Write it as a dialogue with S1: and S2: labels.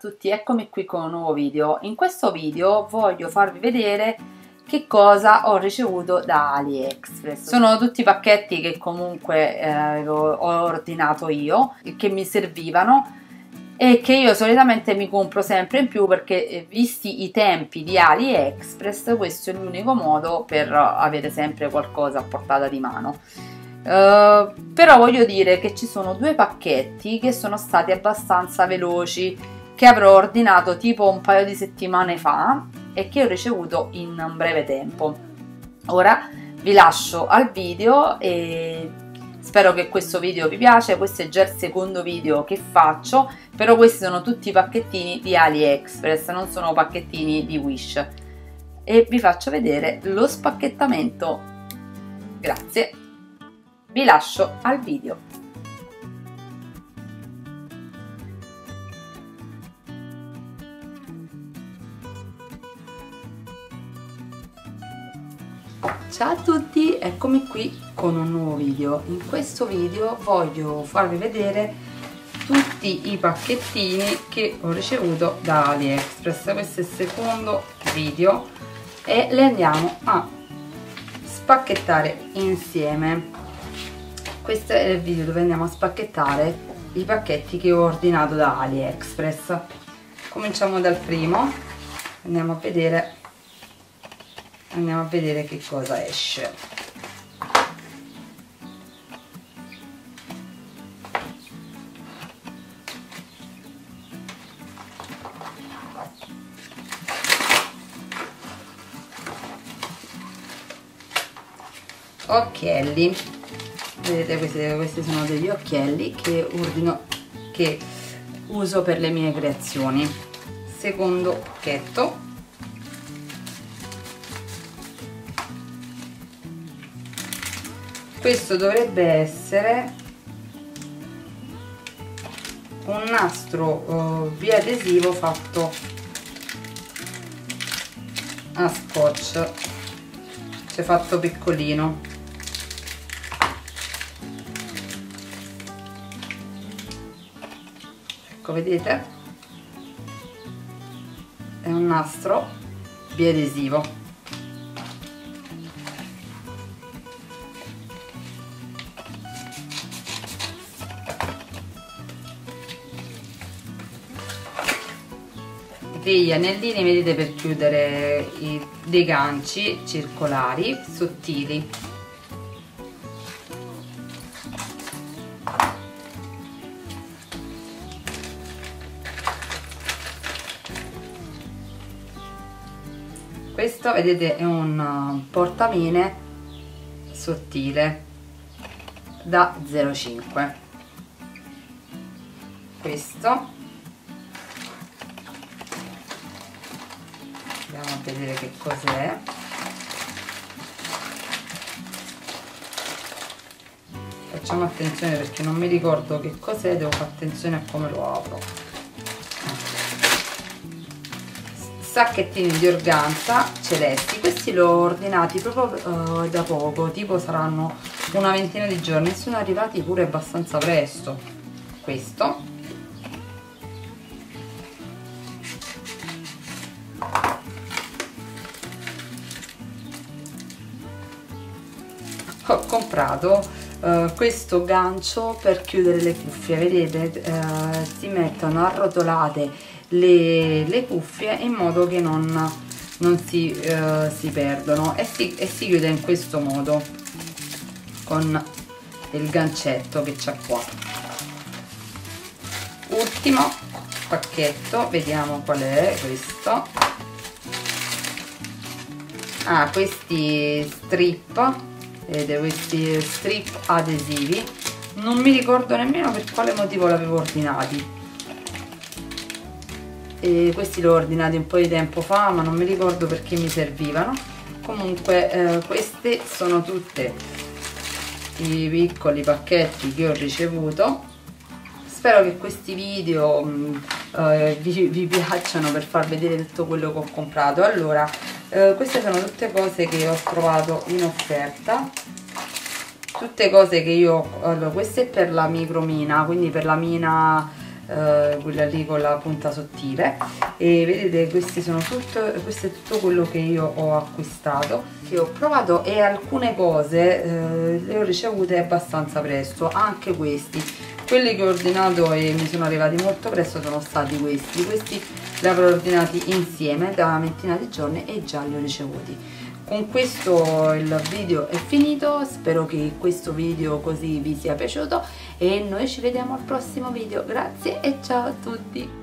S1: tutti, eccomi qui con un nuovo video. In questo video voglio farvi vedere che cosa ho ricevuto da AliExpress. Sono tutti pacchetti che comunque eh, ho ordinato io, che mi servivano e che io solitamente mi compro sempre in più perché eh, visti i tempi di AliExpress questo è l'unico modo per avere sempre qualcosa a portata di mano. Uh, però voglio dire che ci sono due pacchetti che sono stati abbastanza veloci che avrò ordinato tipo un paio di settimane fa e che ho ricevuto in un breve tempo. Ora vi lascio al video e spero che questo video vi piace questo è già il secondo video che faccio però questi sono tutti i pacchettini di AliExpress non sono pacchettini di Wish. E vi faccio vedere lo spacchettamento. Grazie. Vi lascio al video. Ciao a tutti, eccomi qui con un nuovo video. In questo video voglio farvi vedere tutti i pacchettini che ho ricevuto da AliExpress. Questo è il secondo video e le andiamo a spacchettare insieme questo è il video dove andiamo a spacchettare i pacchetti che ho ordinato da AliExpress cominciamo dal primo andiamo a vedere andiamo a vedere che cosa esce. Occhielli. Vedete questi, questi sono degli occhielli che ordino che uso per le mie creazioni. Secondo pacchetto questo dovrebbe essere un nastro uh, biadesivo fatto a scotch cioè fatto piccolino. Ecco vedete? È un nastro biadesivo degli anellini vedete per chiudere i, dei ganci circolari sottili. Questo vedete è un uh, portamine sottile da 0,5 questo andiamo a vedere che cos'è. Facciamo attenzione perché non mi ricordo che cos'è devo fare attenzione a come lo apro. Sacchettini di organza celesti questi li ho ordinati proprio uh, da poco tipo saranno una ventina di giorni sono arrivati pure abbastanza presto. Questo ho comprato uh, questo gancio per chiudere le cuffie. Vedete uh, si mettono arrotolate le, le cuffie in modo che non, non si, uh, si perdono e si, e si chiude in questo modo con il gancetto che c'è qua. Ultimo pacchetto vediamo qual è questo. Ah questi strip vedete questi strip adesivi. Non mi ricordo nemmeno per quale motivo l'avevo ordinati. E questi li ho ordinati un po' di tempo fa ma non mi ricordo perché mi servivano. Comunque eh, questi sono tutti i piccoli pacchetti che ho ricevuto. Spero che questi video mh, mm, eh, vi, vi, piacciono per far vedere tutto quello che ho comprato. Allora eh, queste sono tutte cose che ho trovato in offerta. Tutte cose che io allora questa è per la micromina quindi per la mina eh, quella lì con la punta sottile. E vedete questi sono tutto, questo è tutto quello che io ho acquistato che ho provato e alcune cose eh, le ho ricevute abbastanza presto. Anche questi. Quelli che ho ordinato e mi sono arrivati molto presto sono stati questi. Questi li avrò ordinati insieme da una ventina di giorni e già li ho ricevuti. Con questo il video è finito spero che questo video così vi sia piaciuto e noi ci vediamo al prossimo video. Grazie e ciao a tutti